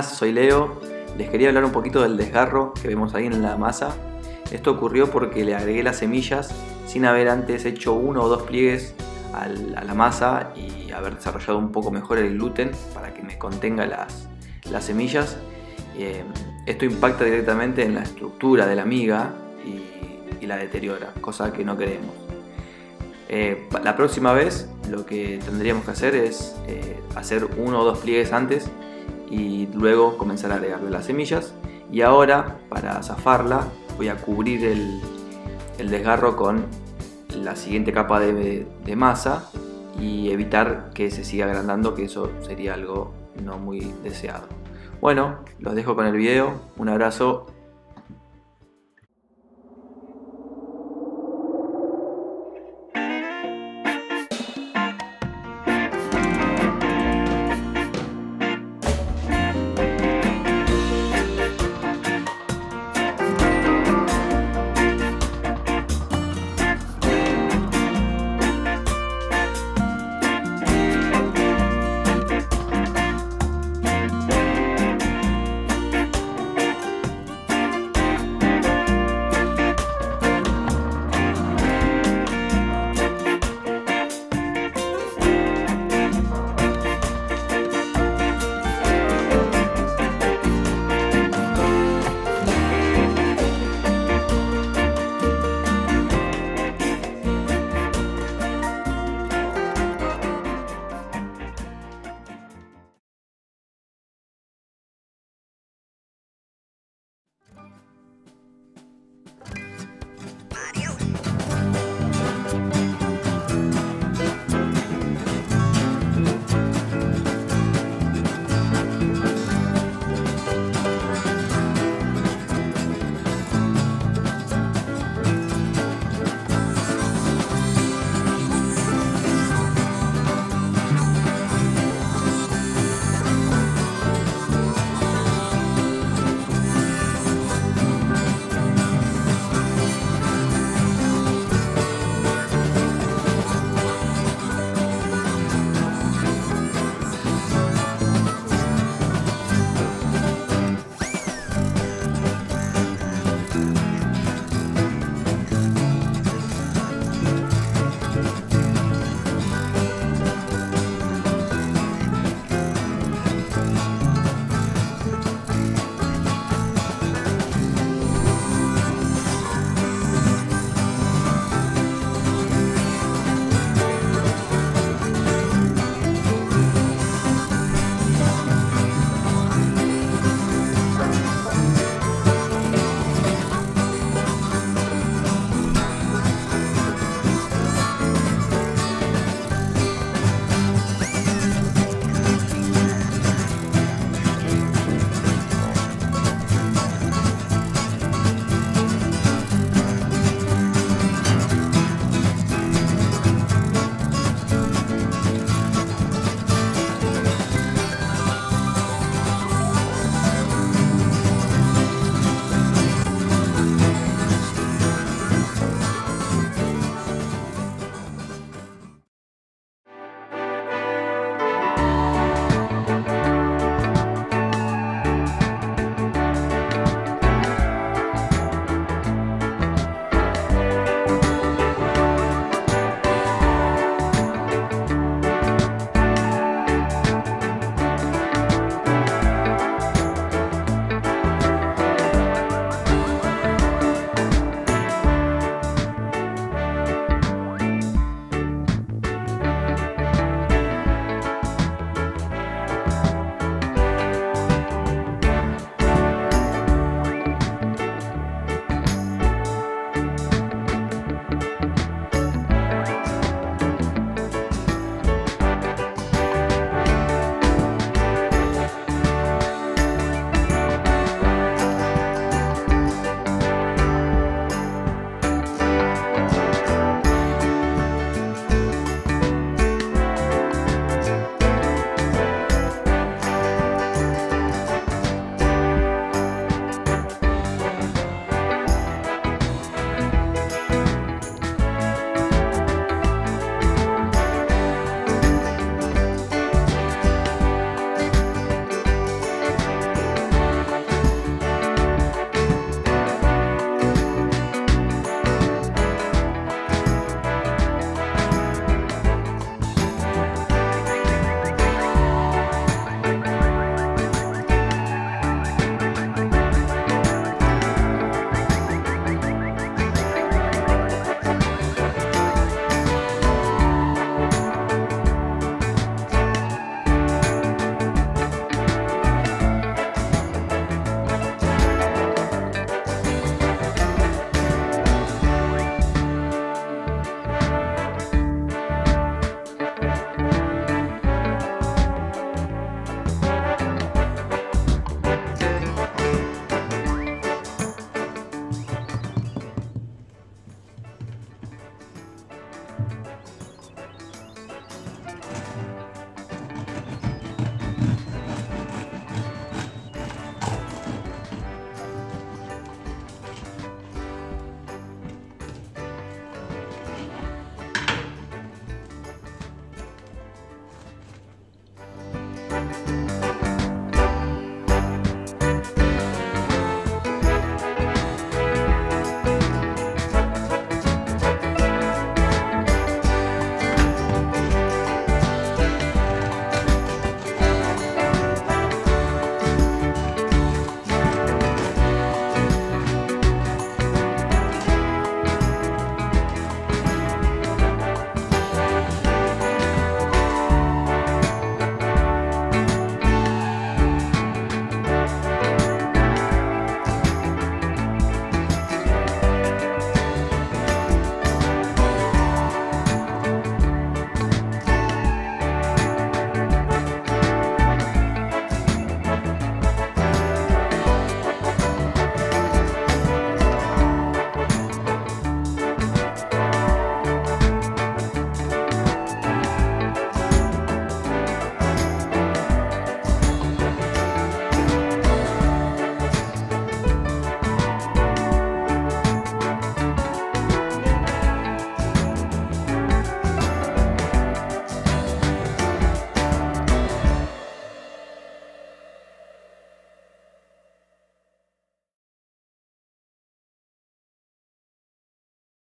Soy Leo. Les quería hablar un poquito del desgarro que vemos ahí en la masa. Esto ocurrió porque le agregué las semillas sin haber antes hecho uno o dos pliegues a la masa y haber desarrollado un poco mejor el gluten para que me contenga las, las semillas. Eh, esto impacta directamente en la estructura de la miga y, la deteriora, cosa que no queremos. Eh, la próxima vez lo que tendríamos que hacer es eh, hacer uno o dos pliegues antes y luego comenzar a agregarle las semillas. Y ahora, para zafarla, voy a cubrir el, desgarro con la siguiente capa de, de masa y evitar que se siga agrandando, que eso sería algo no muy deseado. Bueno, los dejo con el video. Un abrazo